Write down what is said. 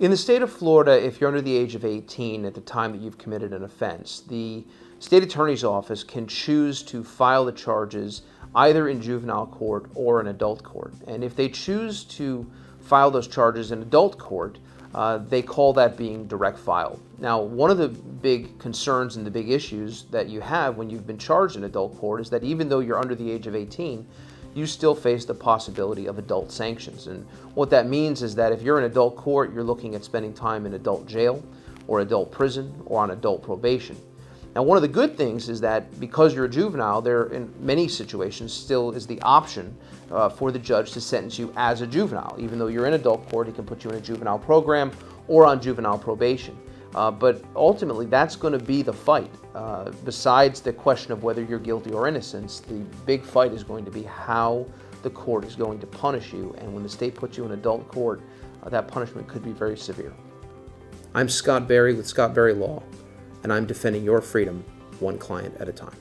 In the state of Florida, if you're under the age of 18 at the time that you've committed an offense, the state attorney's office can choose to file the charges either in juvenile court or in adult court. And if they choose to file those charges in adult court, uh, they call that being direct file. Now, one of the big concerns and the big issues that you have when you've been charged in adult court is that even though you're under the age of 18, you still face the possibility of adult sanctions. And what that means is that if you're in adult court, you're looking at spending time in adult jail or adult prison or on adult probation. Now, one of the good things is that because you're a juvenile, there in many situations still is the option uh, for the judge to sentence you as a juvenile. Even though you're in adult court, he can put you in a juvenile program or on juvenile probation. Uh, but ultimately, that's going to be the fight. Uh, besides the question of whether you're guilty or innocent, the big fight is going to be how the court is going to punish you. And when the state puts you in adult court, uh, that punishment could be very severe. I'm Scott Berry with Scott Berry Law, and I'm defending your freedom one client at a time.